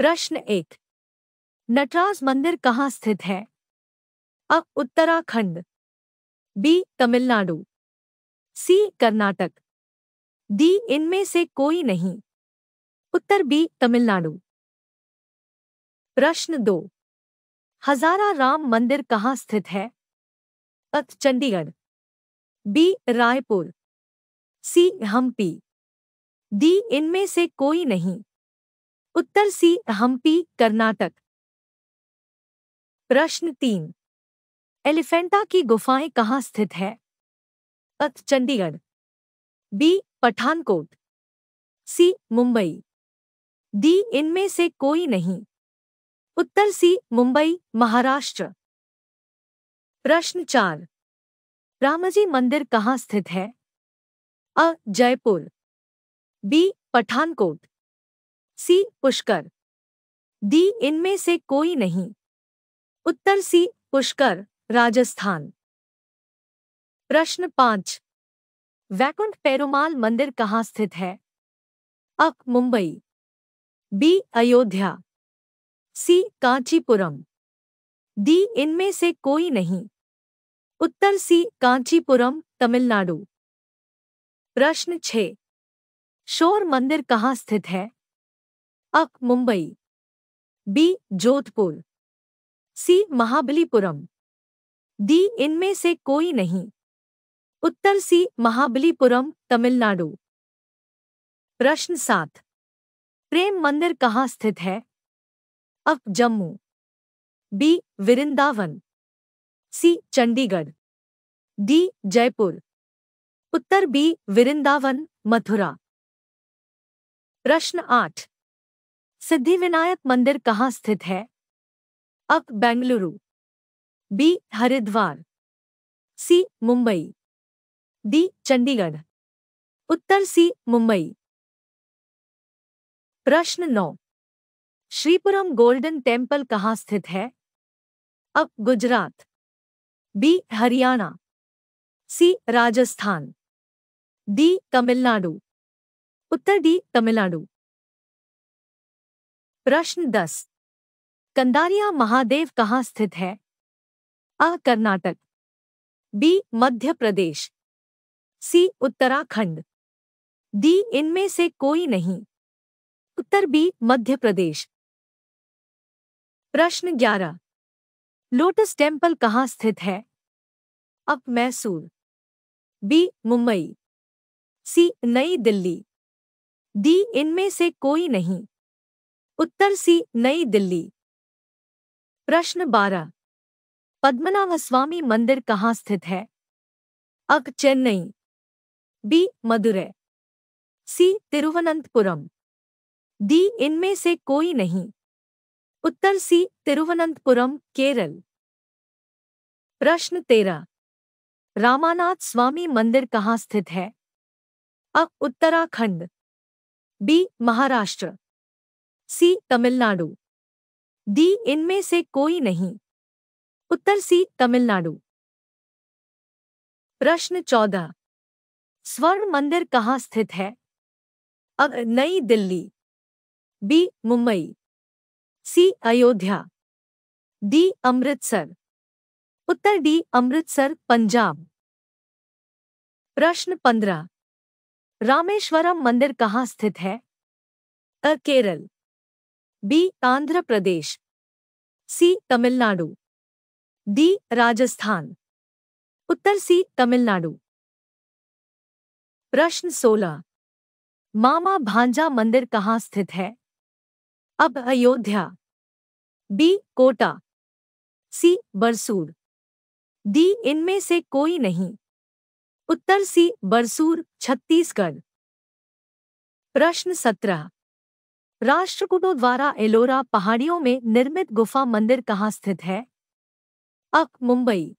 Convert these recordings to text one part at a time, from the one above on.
प्रश्न एक। नटराज मंदिर कहाँ स्थित है? अ Uttarakhand. B, Tamil Nadu. C, Karnataka. D, इनमें से कोई नहीं। उत्तर बी, तमिलनाडु। प्रश्न दो। हजारा राम मंदिर कहाँ स्थित है? अ, Chandigarh. B, Raipur. C, Hampi. D, इनमें से कोई नहीं। उत्तर सी, हम्पी, कर्नाटक। प्रश्न तीन। एलिफेंटा की गुफाएँ कहाँ स्थित है? Chandigarh. B, Pathankot. C, Mumbai. D, इनमें से कोई नहीं। उत्तर सी, मुंबई, महाराष्ट्र। प्रश्न चार। रामजी मंदिर कहाँ स्थित है? अ, Jaipur. B, Pathankot. C Pushkar. D इनमें से कोई नहीं। उत्तर सी पुष्कर, राजस्थान। प्रश्न पाँच। वैकुंठ पेरुमाल मंदिर कहाँ स्थित है? अ, Mumbai. B, Ayodhya. C, Kanchipuram. D इनमें से कोई नहीं। उत्तर सी, कांचीपुरम, तमिलनाडु। प्रश्न छ। शोर मंदिर कहाँ स्थित है? अ Mumbai, B Jodhpur, C Mahabalipuram. D इनमें से कोई नहीं। उत्तर सी महाबलीपुरम, तमिलनाडु। प्रश्न सात, प्रेम मंदिर कहाँ स्थित है? अ Jammu, B Vrindavan, C Chandigarh, D Jaipur. उत्तर बी वृंदावन, मथुरा। प्रश्न आठ सिद्धिविनायक मंदिर कहाँ स्थित है? अ Bengaluru. B Haridwar. C Mumbai. D Chandigarh. उत्तर सी मुंबई। प्रश्न नौ। श्रीपुरम गोल्डन टेंपल कहाँ स्थित है? अ Gujarat. B Haryana. C Rajasthan. D Tamil Nadu. उत्तर डी तमिलनाडु। प्रश्न दस। कंदारिया महादेव कहाँ स्थित है? अ Karnataka. B, Madhya Pradesh. C, Uttarakhand. D, इनमें से कोई नहीं। उत्तर बी, मध्य प्रदेश। प्रश्न ग्यारह। लोटस टेंपल कहाँ स्थित है? अब Mysore. B, Mumbai. C, Nai Delhi. D, इनमें से कोई नहीं। उत्तर सी, नई दिल्ली। प्रश्न बारह। पद्मनाभ स्वामी मंदिर कहाँ स्थित है? अक, Chennai. B, Madurai. C, Thiruvananthapuram. D, इनमें से कोई नहीं। उत्तर सी, तिरुवनंतपुरम, केरल। प्रश्न तेरह। रामानाथ स्वामी मंदिर कहाँ स्थित है? अ, Uttarakhand. B, Maharashtra. C, Tamil Nadu. D, इनमें से कोई नहीं। उत्तर सी, तमिलनाडु। प्रश्न चौदह। स्वर्ण मंदिर कहाँ स्थित है? अ New Delhi. B, Mumbai. C, Ayodhya. D, Amritsar. उत्तर डी, अमृतसर, पंजाब। प्रश्न पंद्रह। रामेश्वरम मंदिर कहाँ स्थित है? अ, Kerala. B Andhra Pradesh C Tamil Nadu D Rajasthan उत्तर सी तमिलनाडु प्रश्न सोलह। मामा भांजा मंदिर कहाँ स्थित है? अब Ayodhya. B Kota. C Barsur. D इनमें से कोई नहीं। उत्तर सी बरसूर, छत्तीसगढ़। प्रश्न सत्रह। राष्ट्रकूटों द्वारा एलोरा पहाड़ियों में निर्मित गुफा मंदिर कहाँ स्थित है? अक Mumbai.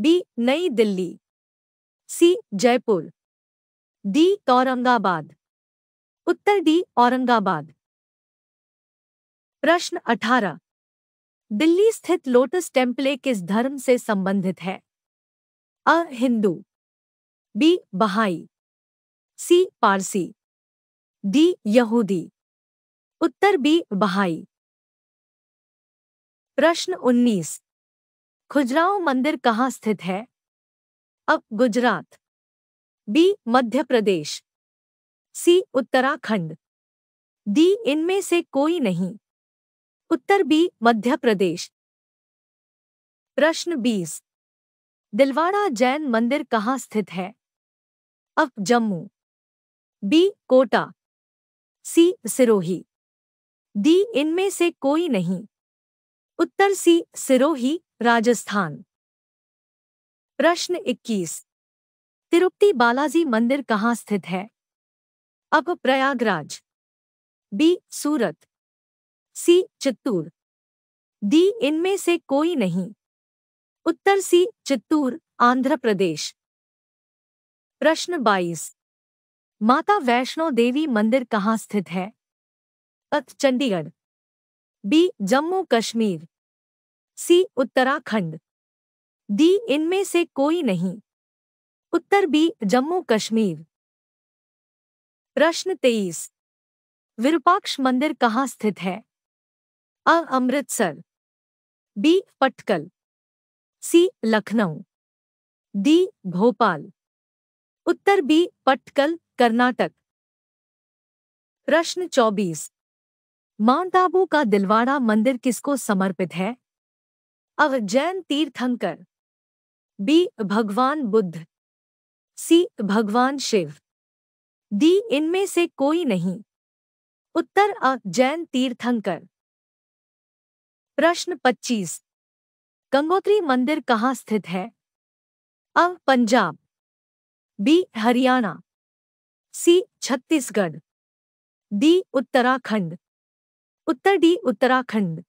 B, New Delhi. C, Jaipur. D, Aurangabad. उत्तर डी, औरंगाबाद। प्रश्न 18 दिल्ली स्थित लोटस टेम्पले किस धर्म से संबंधित है? अ, हिंदू। बी, बहाई। सी, पारसी। डी, यहूदी। उत्तर बी, बहाई। प्रश्न 19 खुजराओं मंदिर कहाँ स्थित है? अब Gujarat. B, Madhya Pradesh. C, Uttarakhand. D, इनमें से कोई नहीं। उत्तर बी, मध्य प्रदेश। प्रश्न 20 दिलवाड़ा जैन मंदिर कहाँ स्थित है? अब Jammu. B, Kota. C, Sirohi. D इनमें से कोई नहीं। उत्तर सी, सिरोही, राजस्थान। प्रश्न 21 तिरुपति बालाजी मंदिर कहाँ स्थित है? अब Prayagraj. B Surat. C Chittoor. D इनमें से कोई नहीं। उत्तर सी, चित्तूर, आंध्र प्रदेश। प्रश्न 22 माता वैष्णो देवी मंदिर कहाँ स्थित है? अत Chandigarh. B, Jammu Kashmir. C, Uttarakhand. D, इनमें से कोई नहीं। उत्तर बी, जम्मू कश्मीर। प्रश्न तेईस। विरूपाक्ष मंदिर कहाँ स्थित है? अ, Amritsar. B, Patkal. C, Lucknow. D, Bhopal. उत्तर बी, पटकल, कर्नाटक। प्रश्न 24 माउंट आबू का दिलवाड़ा मंदिर किसको समर्पित है? अव जैन तीर्थंकर, बी. भगवान बुद्ध, सी. भगवान शिव। डी. इनमें से कोई नहीं। उत्तर अ. जैन तीर्थंकर। प्रश्न 25 गंगोत्री मंदिर कहाँ स्थित है? अ. Punjab. B. Haryana. C. Chhattisgarh. D. Uttarakhand. उत्तर डी, उत्तराखंड।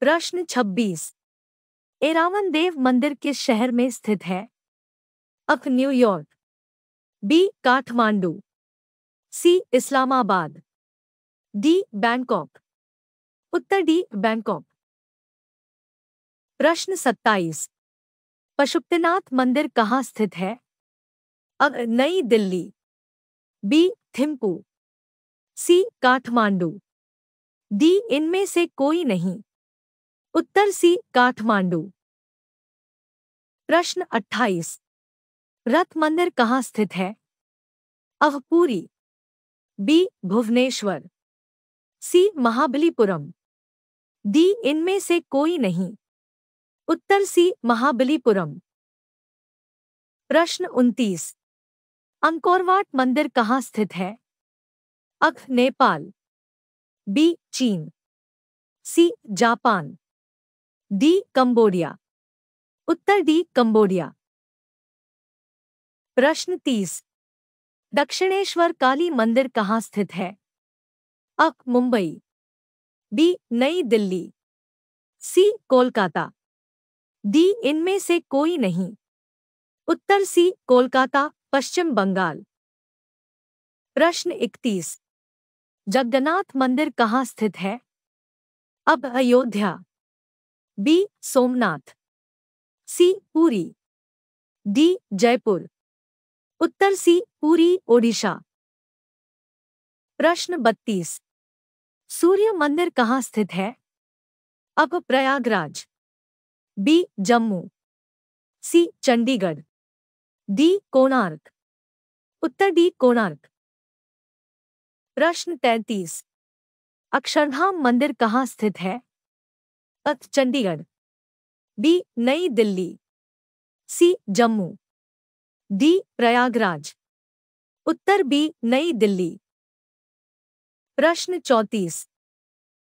प्रश्न 26 एरावन देव मंदिर किस शहर में स्थित है? अख New York B, Kathmandu. C, Islamabad. D, Bangkok. उत्तर डी, बैंकॉक। प्रश्न 27 पशुपतिनाथ मंदिर कहाँ स्थित है? अग, Nai Delhi. B, Thimphu. C, Kathmandu. D, इनमें से कोई नहीं। उत्तर सी, काठमांडू। प्रश्न 28 रथ मंदिर कहाँ स्थित है? अहपुरी B, Bhubaneswar. C, Mahabalipuram. D, इनमें से कोई नहीं। उत्तर सी, महाबलीपुरम। प्रश्न 29 अंकोरवाट मंदिर कहाँ स्थित है? अख Nepal B China C Japan D Cambodia, उत्तर डी कंबोडिया। प्रश्न तीस, दक्षिणेश्वर काली मंदिर कहाँ स्थित है? अक मुंबई बी नई दिल्ली सी कोलकाता। डी इनमें से कोई नहीं। उत्तर सी कोलकाता, पश्चिम बंगाल। प्रश्न इकतीस जगन्नाथ मंदिर कहाँ स्थित है? अब अयोध्या। बी सोमनाथ। सी पूरी। डी जयपुर। उत्तर सी पूरी, ओडिशा। प्रश्न बत्तीस। सूर्य मंदिर कहाँ स्थित है? अब Prayagraj. B Jammu. C Chandigarh. D Konark. उत्तर डी कोणार्क। प्रश्न तैतीस, अक्षरधाम मंदिर कहाँ स्थित है? अथ Chandigarh. B, Nai Delhi. C, Jammu. D, Prayagraj. उत्तर बी, नई दिल्ली। प्रश्न चौतीस,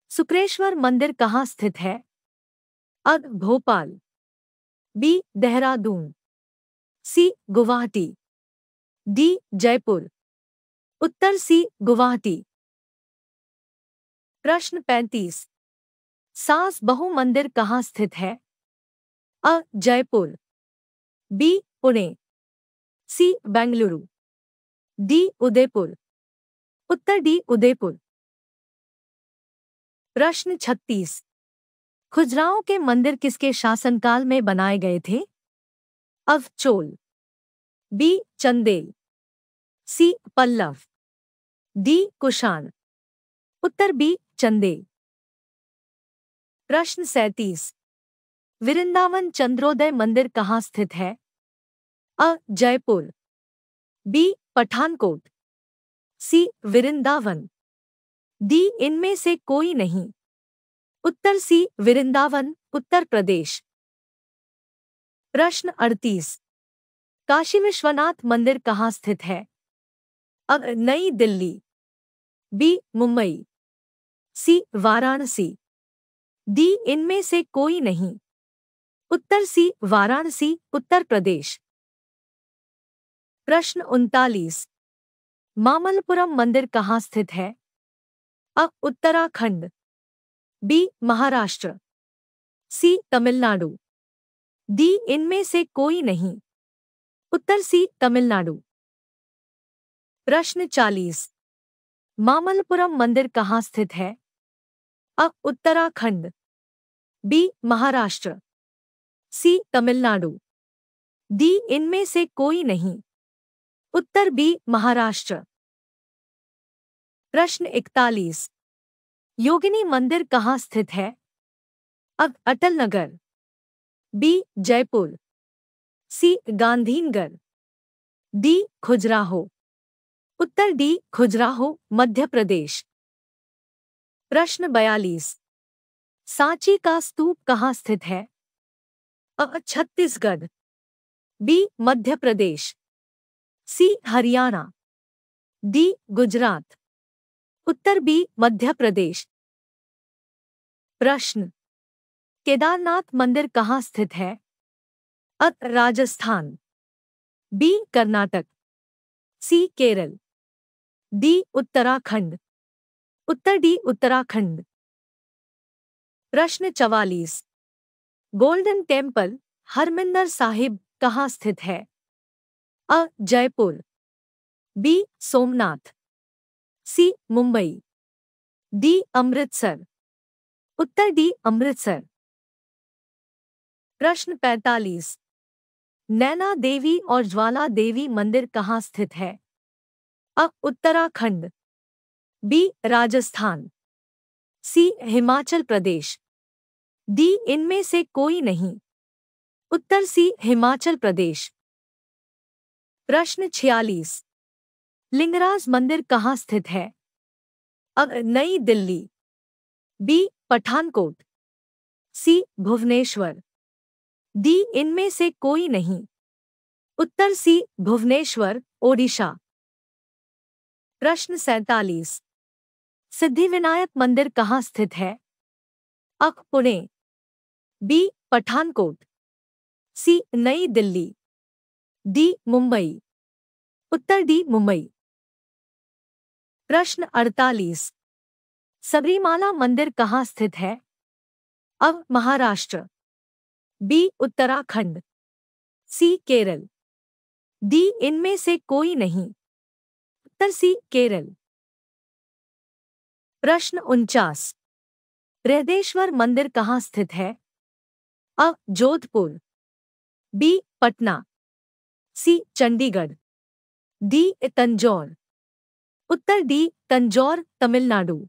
सुक्रेश्वर मंदिर कहाँ स्थित है? अग, Bhopal. B, Dehradun. C, Guwahati. D, Jaipur. उत्तर सी, गुवाहाटी। प्रश्न पैंतीस, सास बहु मंदिर कहाँ स्थित है? अ, Jaipur, B, Pune, C, Bengaluru, D, Udaipur, उत्तर डी, उदयपुर। प्रश्न छत्तीस खुजराओं के मंदिर किसके शासनकाल में बनाए गए थे? अव Chola, B, Chandela. C, Pallava. D Kushana उत्तर बी, चंदे। प्रश्न सैतीस। वृंदावन चंद्रोदय मंदिर कहाँ स्थित है? अ, Jaipur. B, Pathankot. C, Vrindavan. D, इनमें से कोई नहीं। उत्तर सी, वृंदावन, उत्तर प्रदेश। प्रश्न अड़तीस। काशी विश्वनाथ मंदिर कहाँ स्थित है? अ Nai Delhi B Mumbai C Varanasi. D इनमें से कोई नहीं। उत्तर सी वाराणसी, उत्तर प्रदेश। प्रश्न उनतालीस। मामलपुरम मंदिर कहाँ स्थित है? अ, Uttarakhand. B Maharashtra. C Tamil Nadu. D इनमें से कोई नहीं। उत्तर सी तमिलनाडु। प्रश्न चालीस। मामलपुरम मंदिर कहाँ स्थित है? अ. Uttarakhand. B. Maharashtra. C. Tamil Nadu. D. इनमें से कोई नहीं। उत्तर बी. महाराष्ट्र। प्रश्न इकतालीस। योगिनी मंदिर कहाँ स्थित है? अब Atal Nagar B. Jaipur. C. Gandhinagar. D. Khajuraho. उत्तर डी, खुजराहो, मध्य प्रदेश। प्रश्न बयालीस। सांची का स्तूप कहाँ स्थित है? अ, Chhattisgarh. B, Madhya Pradesh. C, Haryana. D, Gujarat. उत्तर बी, मध्य प्रदेश। प्रश्न। केदारनाथ मंदिर कहाँ स्थित है? अ, Rajasthan. B, Karnataka. C, Kerala. D Uttarakhand. उत्तर डी उत्तराखंड। प्रश्न चवालीस। गोल्डन टेंपल हरमिंदर साहिब कहाँ स्थित है? अ. Jaipur. B. Somnath. C. Mumbai. D. Amritsar. उत्तर डी अमृतसर। प्रश्न 45 नैना देवी और ज्वाला देवी मंदिर कहाँ स्थित है? अ, Uttarakhand. B, Rajasthan. C, Himachal Pradesh. D, इनमें से कोई नहीं। उत्तर सी, हिमाचल प्रदेश। प्रश्न छियालीस। लिंगराज मंदिर कहाँ स्थित है? अब Nai Delhi. B, Pathankot. C, Bhubaneswar. D, इनमें से कोई नहीं। उत्तर सी, भुवनेश्वर, ओडिशा। प्रश्न सैतालीस। सिद्धिविनायक मंदिर कहाँ स्थित है? अक, Pune. B, Pathankot. C, Nai Delhi. D, Mumbai. उत्तर डी, मुंबई। प्रश्न 48 सबरीमाला मंदिर कहाँ स्थित है? अब, Maharashtra. B, Uttarakhand. C, Kerala. D, इनमें से कोई नहीं। उत्तर सी, केरल। प्रश्न उनचास। रहदेश्वर मंदिर कहाँ स्थित है? अ, Jodhpur. B, Patna. C, Chandigarh. D Tanjore उत्तर डी, तंजौर, तमिलनाडु।